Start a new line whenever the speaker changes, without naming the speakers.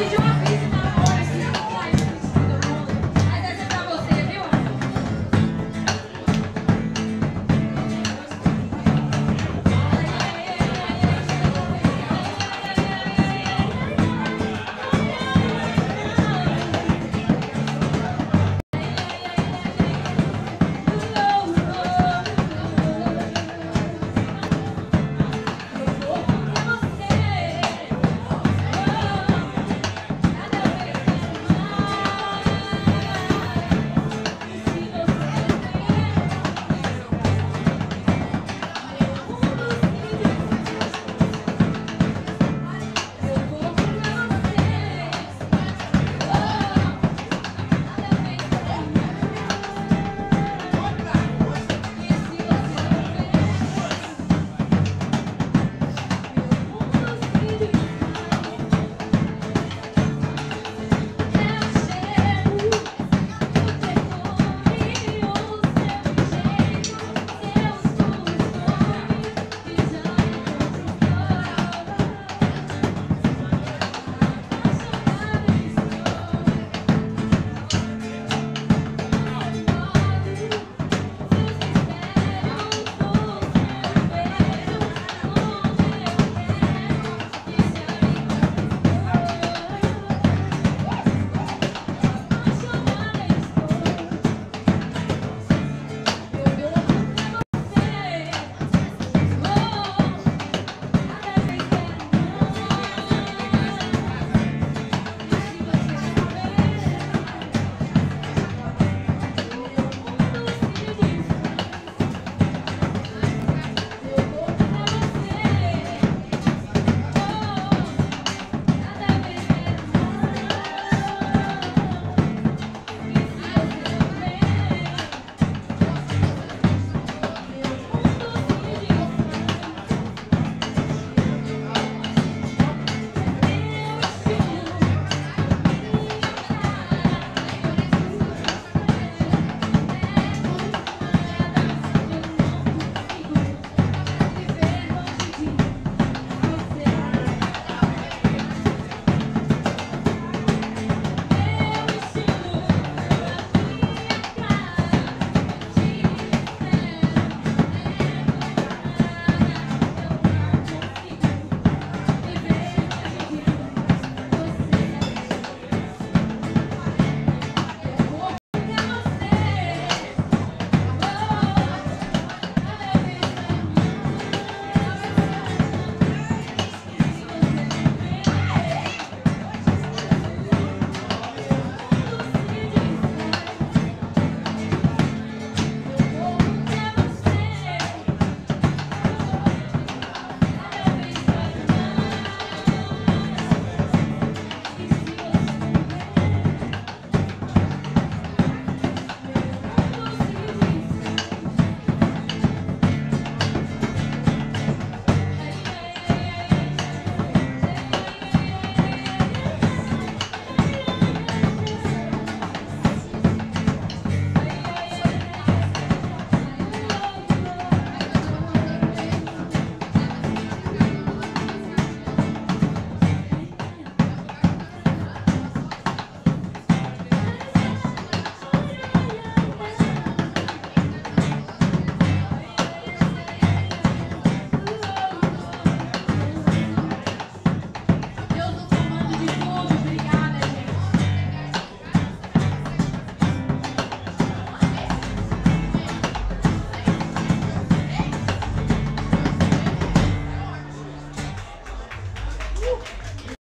Good job.